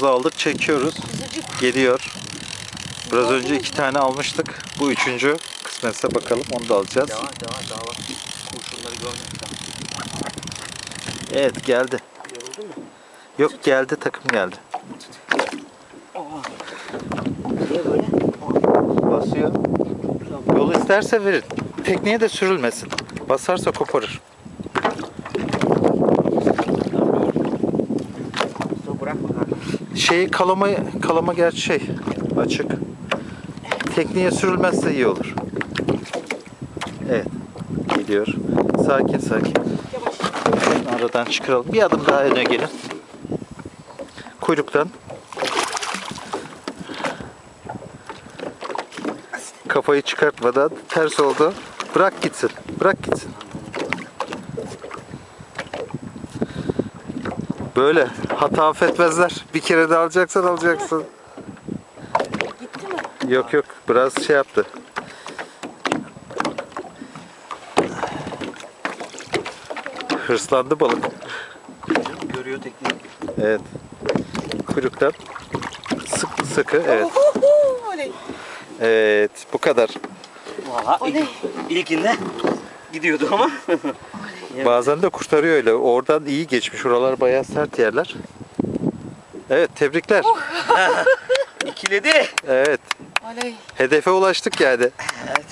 Balığımızı aldık çekiyoruz. Geliyor. Biraz önce iki tane almıştık. Bu üçüncü. Kısmetse bakalım onu da alacağız. Devam devam. Kurşunları. Evet geldi. Mu? Yok geldi takım geldi. Niye böyle? Basıyor. Yol isterse verin. Tekneye de sürülmesin. Basarsa koparır. Şeyi kalama, kalama gerçi şey açık. Tekneye sürülmezse iyi olur. Evet. Gidiyor. Sakin sakin. Aradan çıkaralım. Bir adım daha öne gelin. Kuyruktan. Kafayı çıkartmadan ters oldu. Bırak gitsin. Bırak gitsin. Böyle hata affetmezler. Bir kere de alacaksan alacaksın. Gitti mi? Yok yok biraz şey yaptı. Hırslandı balık. Görüyor tekniği. Evet. Kuyruktan sık sıkı evet. Evet bu kadar. Valla ilk, ilkinde gidiyordu ama. Bazen de kurtarıyor öyle. Oradan iyi geçmiş. Oralar bayağı sert yerler. Evet tebrikler. İkiledi. Evet. Oley. Hedefe ulaştık yani. Evet.